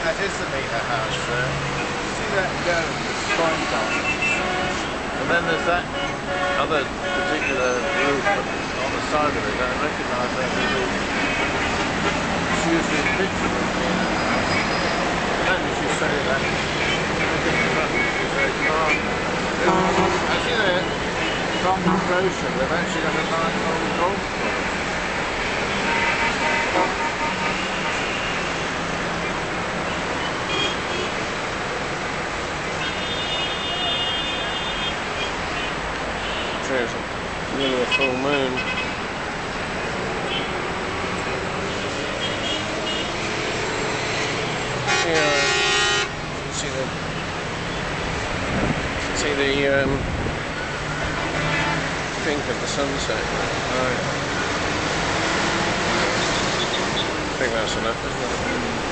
that is the Mena House there. See that dome, the spine? And then there's that other particular roof on the side of it. I recognise that a it's usually a picture of Mena. And as you say that, look at the front, it's very calm. Actually there, from the brochure, they've actually got a nice old golf course. There's nearly a full moon. Yeah, see the see the um, pink of the sunset. Right. I think that's enough, isn't it?